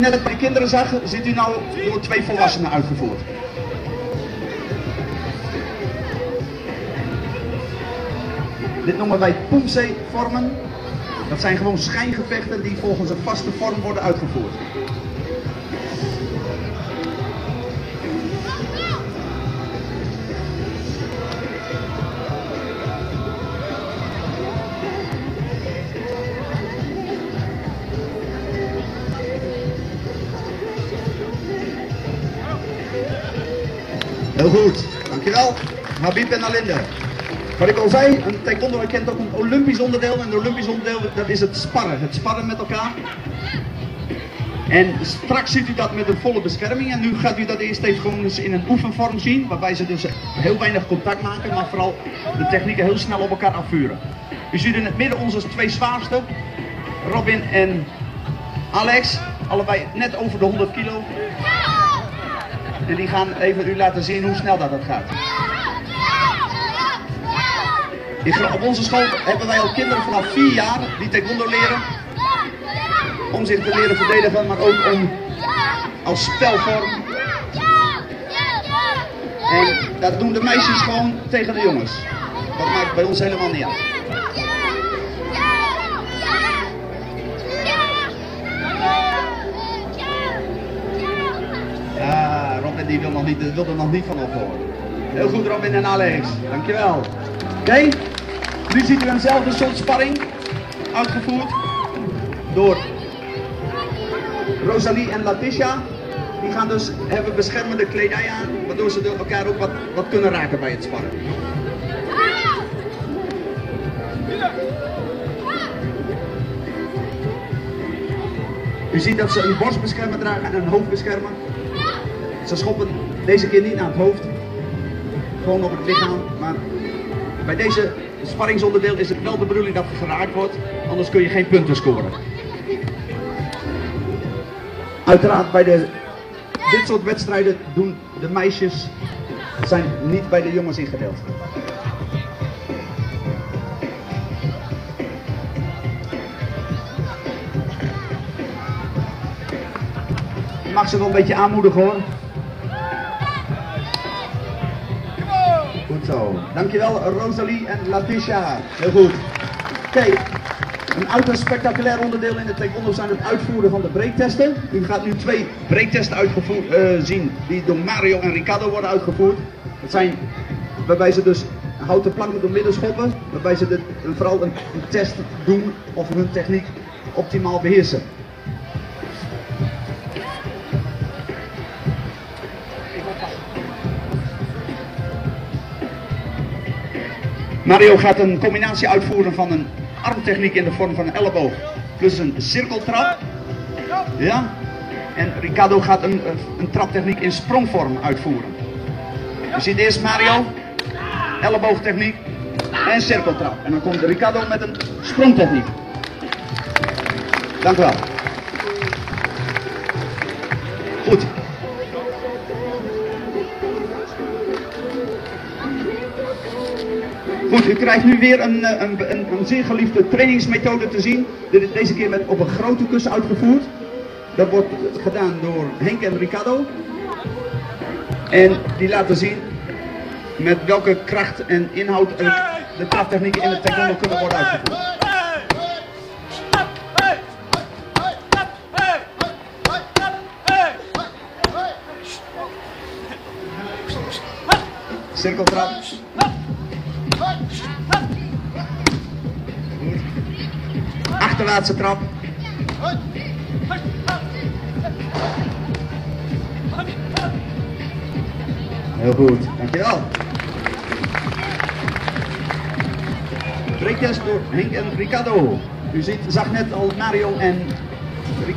wat net bij kinderen zag, ziet u nou door twee volwassenen uitgevoerd. Dit noemen wij Poemse-vormen. Dat zijn gewoon schijngevechten die volgens een vaste vorm worden uitgevoerd. Heel goed, dankjewel. Habib en Alinde. Wat ik al zei, een taekwondo kent ook een olympisch onderdeel. En een olympisch onderdeel, dat is het sparren. Het sparren met elkaar. En straks ziet u dat met een volle bescherming. En nu gaat u dat eerst even gewoon eens in een oefenvorm zien. Waarbij ze dus heel weinig contact maken. Maar vooral de technieken heel snel op elkaar afvuren. U ziet in het midden onze twee zwaarste. Robin en Alex. Allebei net over de 100 kilo. En die gaan even u laten zien hoe snel dat, dat gaat. Op onze school hebben wij al kinderen vanaf 4 jaar die taekwondo leren. Om zich te leren verdedigen, maar ook om als spelvorm. En dat doen de meisjes gewoon tegen de jongens. Dat maakt bij ons helemaal niet uit. Robin die wil, nog niet, wil er nog niet van ophoren. Heel goed Robin en Alex, dankjewel. Oké, nu ziet u eenzelfde soort sparring uitgevoerd door Rosalie en Letitia. Die gaan dus hebben beschermende kledij aan, waardoor ze elkaar ook wat, wat kunnen raken bij het sparren. U ziet dat ze een borstbeschermer dragen en een hoofdbeschermer. Ze schoppen deze keer niet naar het hoofd, gewoon op het lichaam. Maar bij deze sparringsonderdeel is het wel de bedoeling dat er geraakt wordt, anders kun je geen punten scoren. Uiteraard bij dit soort wedstrijden doen de meisjes, zijn niet bij de jongens ingedeeld. Je mag ze wel een beetje aanmoedigen hoor. Zo. Dankjewel Rosalie en Letitia. Heel goed. Oké. Een uiterst spectaculair onderdeel in de taekwondo zijn het uitvoeren van de breektesten. U gaat nu twee breektesten uitgevoerd uh, zien die door Mario en Ricardo worden uitgevoerd. Dat zijn waarbij ze dus houten planken door midden schoppen. Waarbij ze de, vooral een, een test doen of hun techniek optimaal beheersen. Mario gaat een combinatie uitvoeren van een armtechniek in de vorm van een elleboog plus een cirkeltrap. Ja. En Ricardo gaat een, een traptechniek in sprongvorm uitvoeren. Je ziet eerst Mario, elleboogtechniek en cirkeltrap. En dan komt Ricardo met een sprongtechniek. Dank u wel. Goed. Goed, u krijgt nu weer een, een, een, een zeer geliefde trainingsmethode te zien. Deze keer met op een grote kussen uitgevoerd. Dat wordt gedaan door Henk en Ricardo. En die laten zien met welke kracht en inhoud de traftechnieken in de taekwondo kunnen worden uitgevoerd. Cirkeltrap. Achterlaatste trap. Heel goed, dankjewel. Breektest door Henk en Ricardo. U ziet, zag net al Mario en Ricardo.